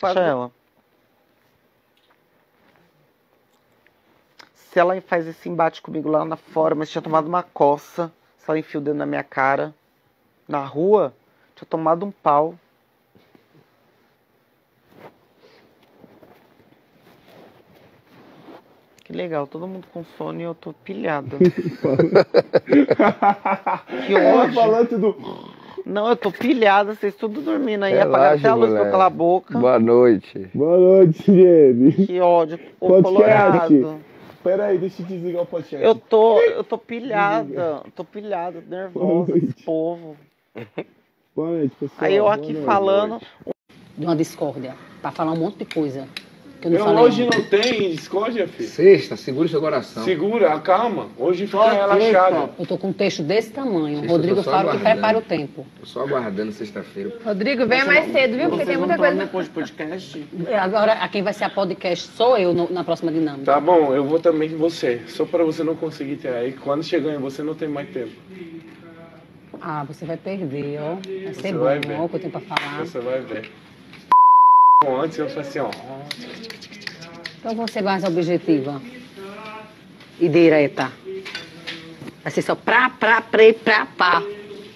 Deixa ela. Se ela faz esse embate comigo lá na fora, mas tinha tomado uma coça, se ela enfia o dedo na minha cara, na rua, tinha tomado um pau. Que legal, todo mundo com sono e eu tô pilhada. que Ela ódio. falando tudo. Não, eu tô pilhada, vocês tudo dormindo aí, Relaxa, apagar até a luz pra calar a boca. Boa noite. Boa noite, Jenny. Que ódio, ô Podcast. colorado. Pera aí, deixa eu desligar o podcast. Eu tô, eu tô pilhada, tô pilhada, nervosa, esse povo. Boa noite, pessoal. Aí eu Boa aqui noite. falando, de uma discórdia, pra falar um monte de coisa. Que eu não Eu, falei. hoje não tem discórdia, filho. Sexta, segure seu coração. Segura, calma. Hoje fica relaxado. Eu tô com um texto desse tamanho. Sexta, Rodrigo fala que prepara o tempo. Tô só aguardando sexta-feira. Rodrigo, venha mais cedo, viu? Porque tem muita coisa. depois do podcast. Agora, a quem vai ser a podcast sou eu no- na próxima dinâmica. Tá bom, eu vou também em você. Só pra você não conseguir ter aí. Quando chegar em você, não tem mais tempo. Ah, você vai perder, ó. Vai ser bom, vai ver. ó, o que eu tenho pra falar. Você vai ver. Antes eu falei assim, ó. Então você mais objetiva. E direta. Vai ser só pra, pra, pre, pra, pá.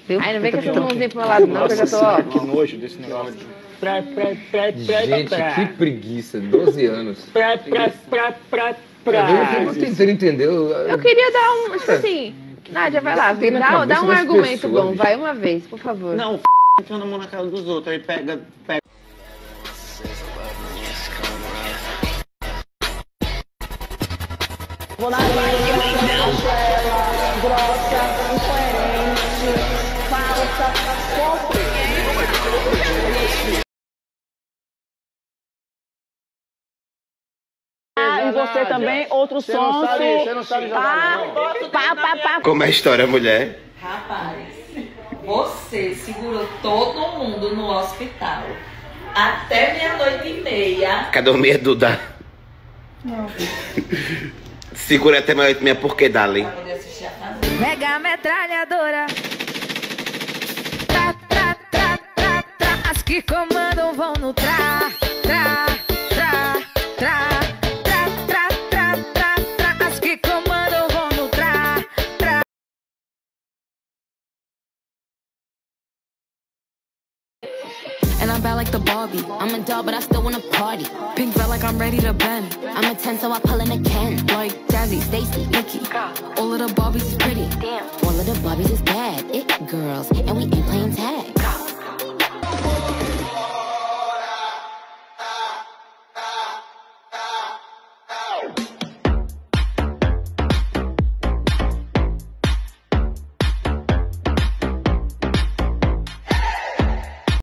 Viu? Ai, não vem com essa mãozinha pro meu lado, não, que eu já tô, ó. Que nojo desse negócio. Pra, pra, pra, Gente, que preguiça. 12 anos. pra, pra, pra, pra, pra. Eu não tentando entender. Eu queria dar um, tipo assim. Nádia, vai lá, dá, dá um argumento pessoas, bom, bicho. vai uma vez, por favor. Não, f... mão na cara dos outros, aí pega, pega. E você também, outro Você não som. sabe, você não sabe jogar, não. Pá, pá, pá. Como é a história, mulher? Rapaz, você segurou todo mundo no hospital até meia-noite e meia. Cadê o meia Duda? Segura até meia oito meia porque dali. Mega metralhadora. Tra, tra, tra, tra, tra. As que comandam vão no tra, tra, tra, tra. Tra, tra, tra, tra. As que comandam vão no tra, tra. And I'm bad like the Barbie. I'm a doll, but I still wanna party. Pink felt like I'm ready to bend. I'm a 10, so I pull in a can. Like. little Barbies is pretty. Damn. of the Barbies is bad. It girls. And we